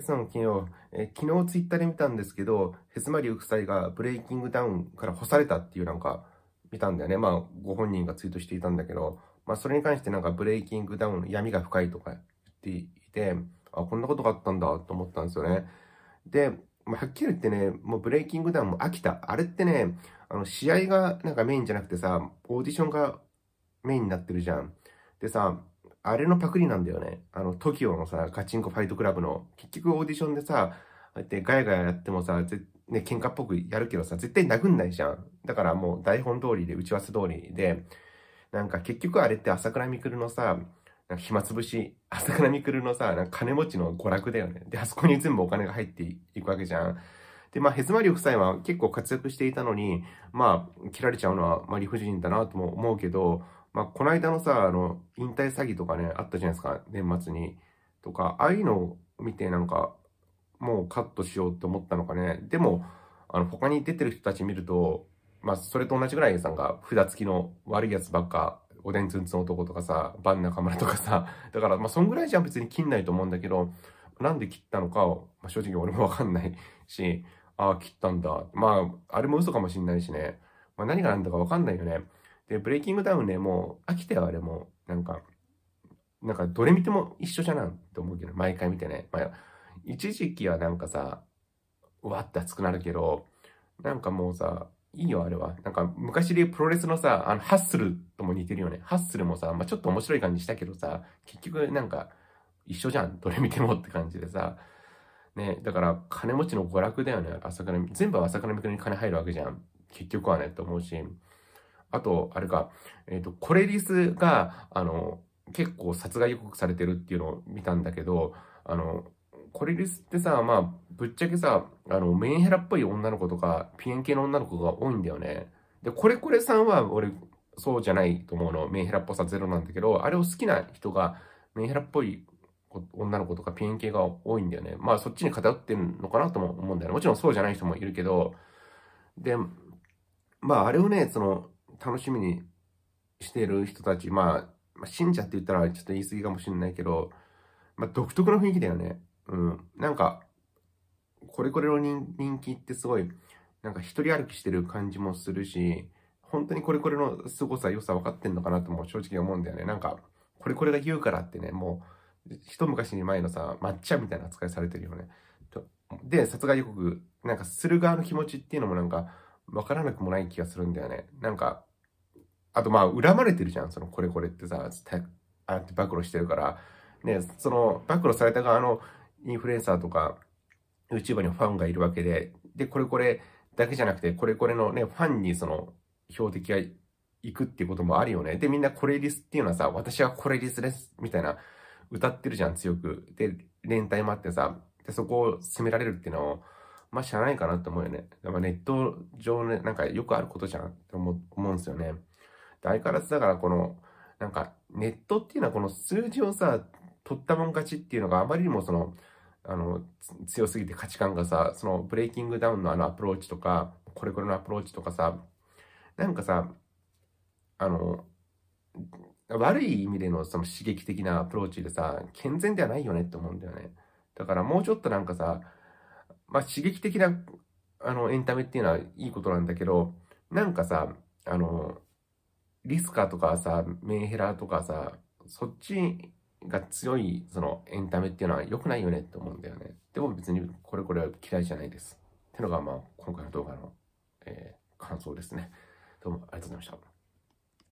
その昨日、え昨日ツイッターで見たんですけど、ヘスマリウ夫妻がブレイキングダウンから干されたっていうなんか見たんだよね。まあ、ご本人がツイートしていたんだけど、まあ、それに関してなんかブレイキングダウン闇が深いとか言っていて、あ、こんなことがあったんだと思ったんですよね。で、まあ、はっきり言ってね、もうブレイキングダウンも飽きた。あれってね、あの、試合がなんかメインじゃなくてさ、オーディションがメインになってるじゃん。でさ、あれのパクリなんだよね。あの、TOKIO のさ、ガチンコファイトクラブの。結局オーディションでさ、こうやってガヤガヤやってもさ、ぜね、喧嘩っぽくやるけどさ、絶対殴んないじゃん。だからもう台本通りで、打ち合わせ通りで、なんか結局あれって朝倉未来のさ、暇つぶし、朝倉未来のさ、なんか金持ちの娯楽だよね。で、あそこに全部お金が入っていくわけじゃん。で、まあ、ヘズマリ夫妻は結構活躍していたのに、まあ、切られちゃうのは、まあ、理不尽だなとも思うけど、まあ、この間のさ、あの、引退詐欺とかね、あったじゃないですか、年末に。とか、ああいうのを見てなんか、もうカットしようって思ったのかね。でも、あの、他に出てる人たち見ると、まあ、それと同じぐらいさんが、札付きの悪いやつばっか、おでんつんつん男とかさ、バン中村とかさ、だから、まあ、そんぐらいじゃ別に切んないと思うんだけど、なんで切ったのかを、まあ、正直俺もわかんない し、ああ、切ったんだ。まあ、あれも嘘かもしんないしね。まあ、何が何だかわかんないよね。で、ブレイキングダウンね、もう飽きたよ、あれも。なんか、なんかどれ見ても一緒じゃなんって思うけど、毎回見てね。まあ、一時期はなんかさ、わって熱くなるけど、なんかもうさ、いいよ、あれは。なんか、昔でプロレスのさ、あの、ハッスルとも似てるよね。ハッスルもさ、まあ、ちょっと面白い感じしたけどさ、結局なんか、一緒じゃん。どれ見てもって感じでさ。ね、だから、金持ちの娯楽だよね。朝倉、全部朝倉未来に金入るわけじゃん。結局はね、って思うし。あと、あれか、えっ、ー、と、コレリスが、あの、結構殺害予告されてるっていうのを見たんだけど、あの、コレリスってさ、まあ、ぶっちゃけさ、あの、メンヘラっぽい女の子とか、ピエン系の女の子が多いんだよね。で、これこれさんは、俺、そうじゃないと思うの。メンヘラっぽさゼロなんだけど、あれを好きな人が、メンヘラっぽい女の子とかピエン系が多いんだよね。まあ、そっちに偏ってるのかなとも思うんだよね。もちろんそうじゃない人もいるけど、で、まあ、あれをね、その、楽しみにしている人たち、まあ、信者って言ったらちょっと言い過ぎかもしれないけど、まあ、独特の雰囲気だよね。うん。なんか、これこれの人気ってすごい、なんか一人歩きしてる感じもするし、本当にこれこれの凄さ、良さ分かってんのかなとも正直思うんだよね。なんか、これこれが言うからってね、もう、一昔に前のさ、抹茶みたいな扱いされてるよね。で、殺害予告、なんかする側の気持ちっていうのもなんか、分からなくもない気がするんだよね。なんか、あとまあ、恨まれてるじゃん、そのこれこれってさ、あって暴露してるから、ね、その暴露された側のインフルエンサーとか、YouTuber にファンがいるわけで、で、これこれだけじゃなくて、これこれのね、ファンにその、標的が行くっていうこともあるよね。で、みんなこれリスっていうのはさ、私はこれリスです、みたいな、歌ってるじゃん、強く。で、連帯もあってさ、で、そこを責められるっていうのを、まあ、知らないかなって思うよね。まあ、ネット上ね、なんかよくあることじゃんって思うんですよね。相変わらずだからこの、なんかネットっていうのはこの数字をさ、取ったもん勝ちっていうのがあまりにもその、あの、強すぎて価値観がさ、そのブレイキングダウンのあのアプローチとか、これこれのアプローチとかさ、なんかさ、あの、悪い意味でのその刺激的なアプローチでさ、健全ではないよねって思うんだよね。だからもうちょっとなんかさ、まあ刺激的なあのエンタメっていうのはいいことなんだけど、なんかさ、あの、リスカとかさ、メンヘラとかさ、そっちが強いそのエンタメっていうのは良くないよねって思うんだよね。でも別にこれこれは嫌いじゃないです。ってのがまあ今回の動画の、えー、感想ですね。どうもありがとうございました。